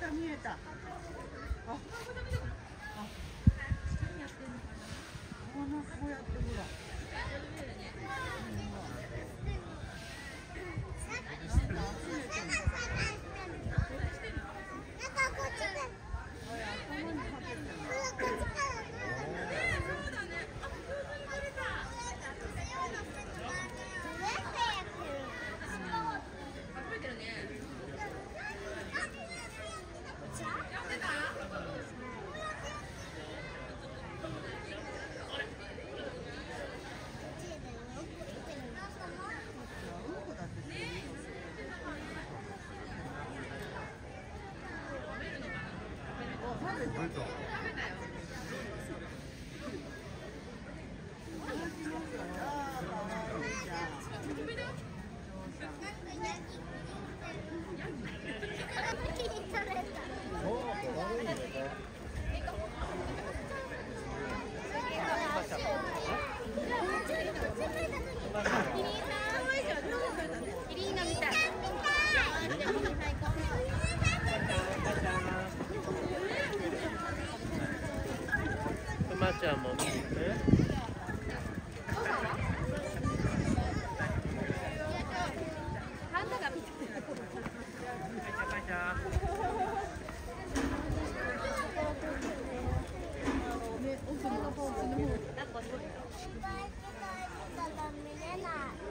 た見えたああこうなこうやってほらうんこだってするよお食べたあーかわいいじゃんキリンのみたい。くまちゃんも見るね。ハンドが見て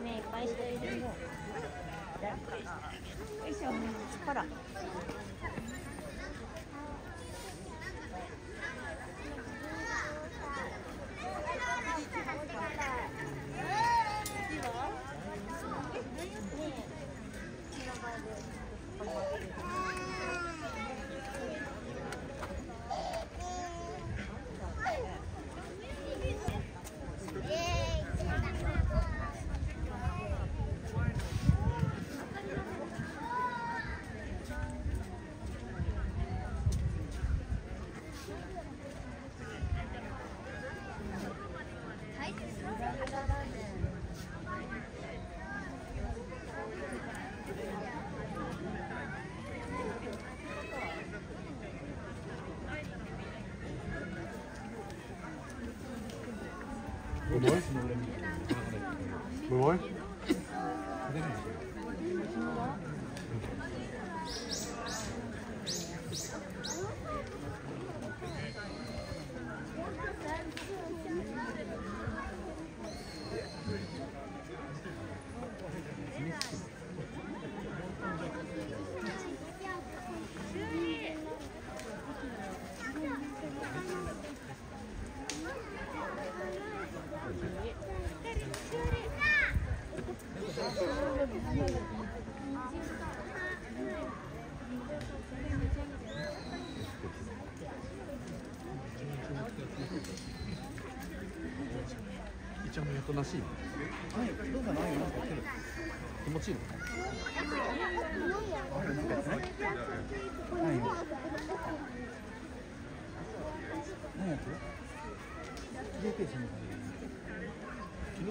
ねいっぱい人いるよよいしょ。ほら。Мой? Мой? 一応もおとなしいのそうじゃないよなん。か来る気持ちいいの何よ何やってる JK しに昨日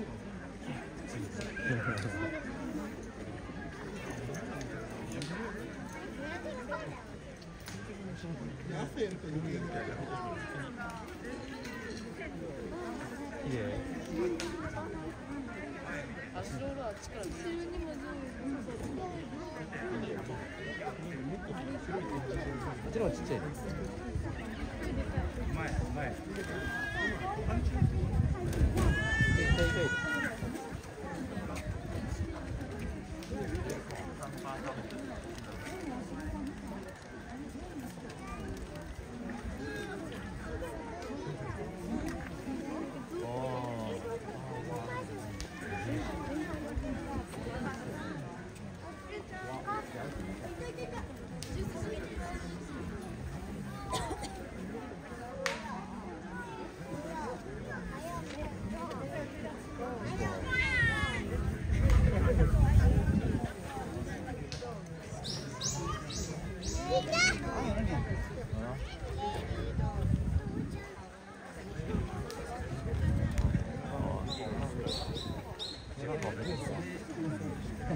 綺麗こっちっちゃいね。前前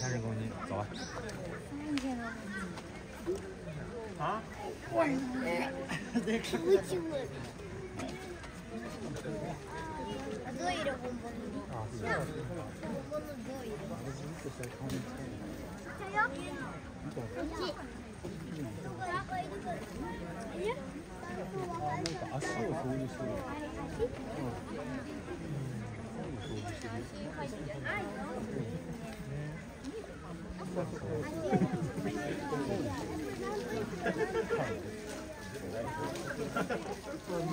三十公斤，走啊！啊？どう色本物啊，是本物どう色足を掃除してる。違うとすごいね。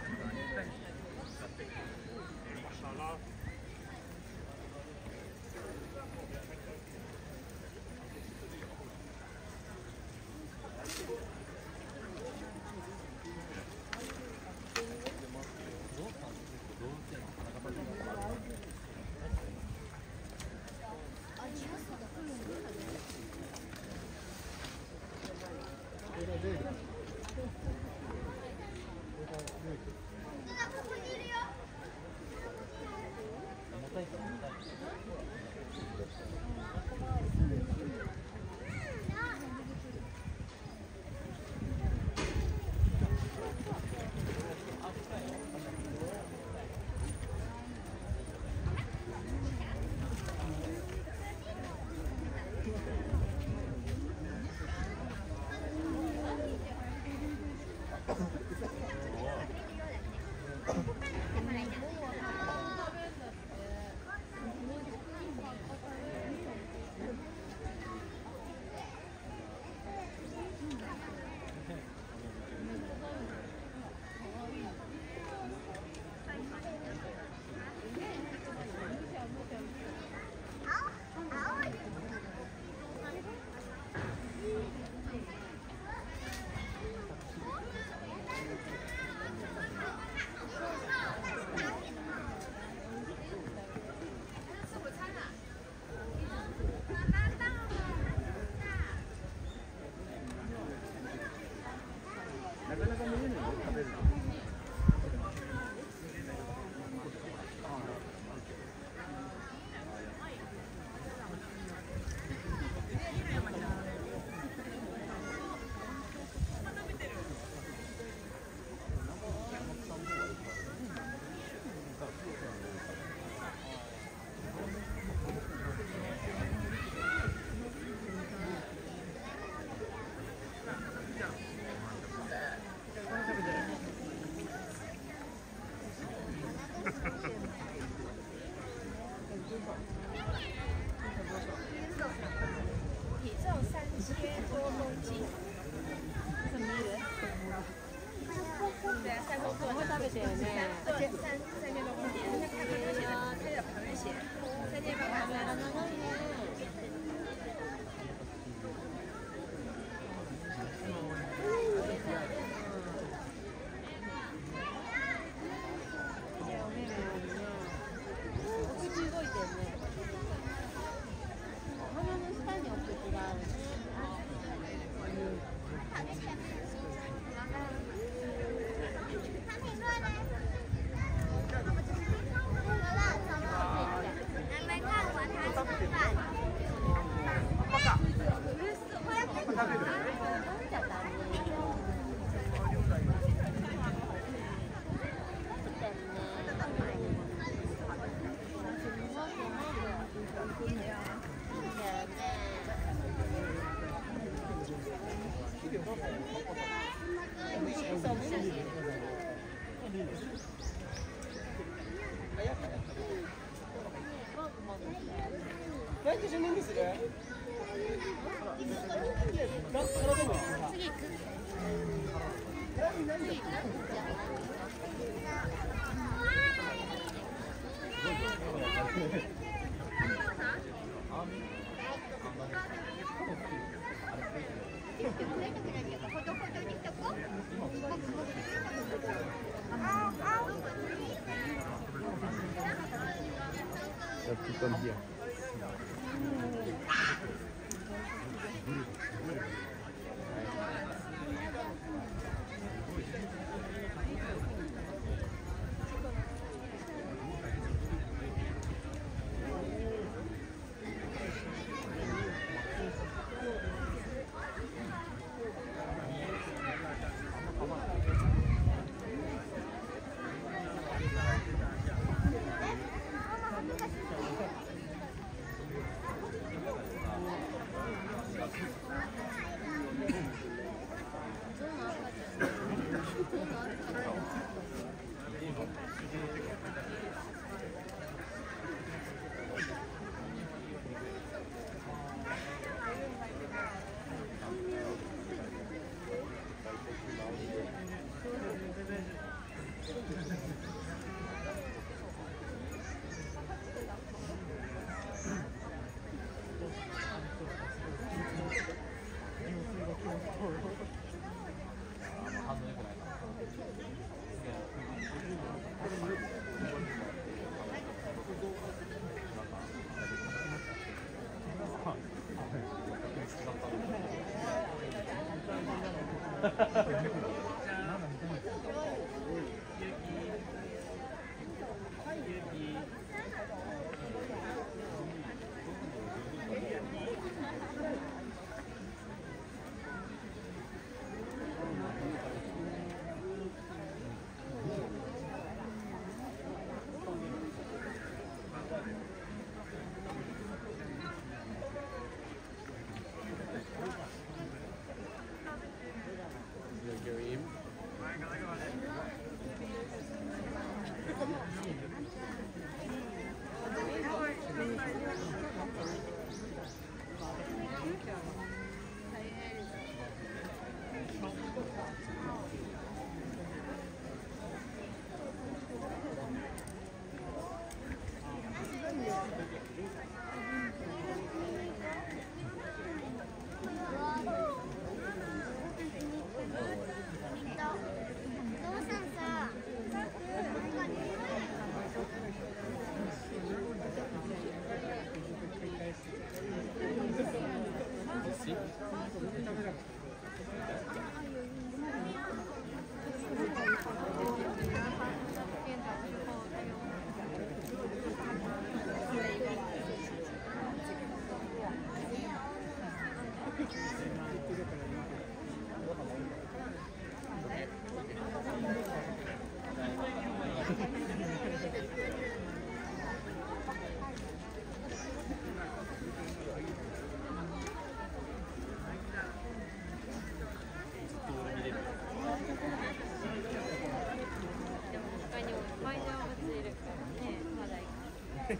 tu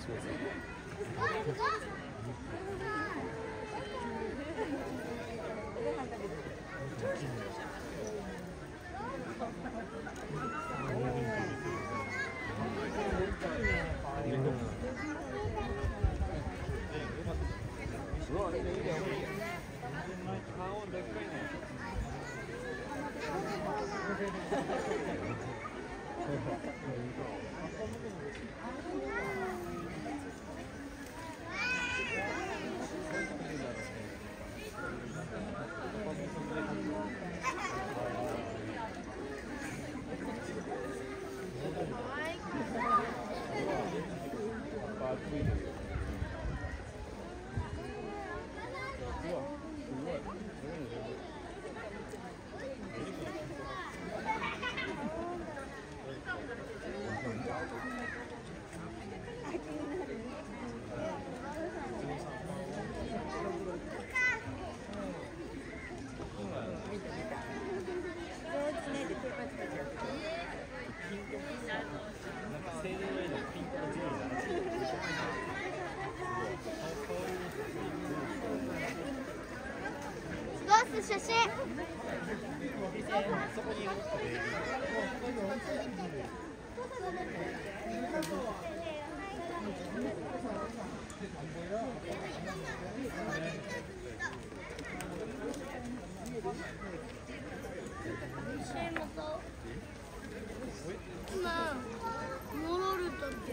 是的。写真今戻るとき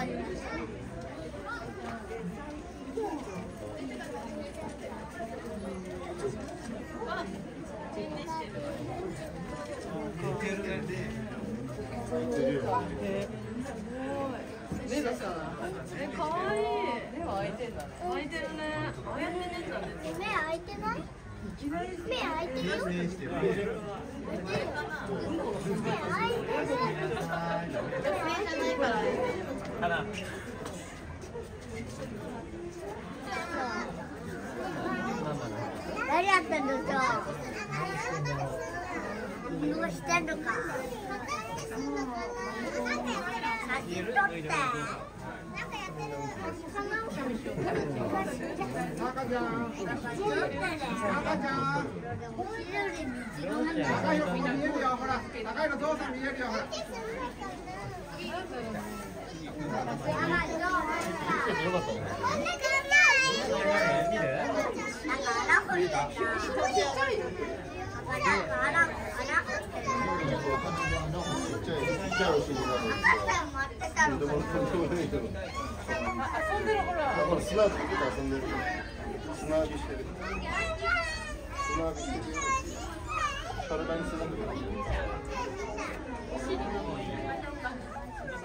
あります。目がさえ可愛い目はいてんだね開い。てるねああやって寝てた目開いてる花。誰やったんだじゃあどうしてんのか写真撮って高いの見えるよほら高いの父さん見えるよほらよかったね。遊んでるほらこれ砂浴びて遊ん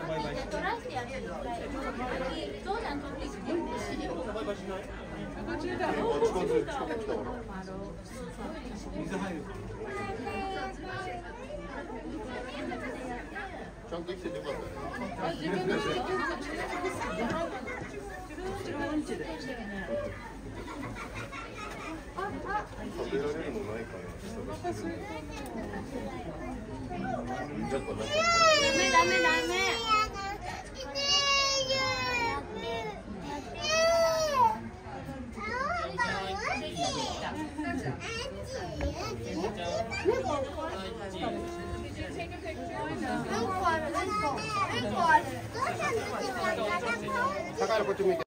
でるよ砂浴びしてる砂浴びしてる体に砂浴びてるトライしてやるよりゾウさん取ってきてあ近く近く来たほらちゃんと生きててよかったね食べられるのないかな探してるやっぱなんかダメダメダメ。高いのこっち向いて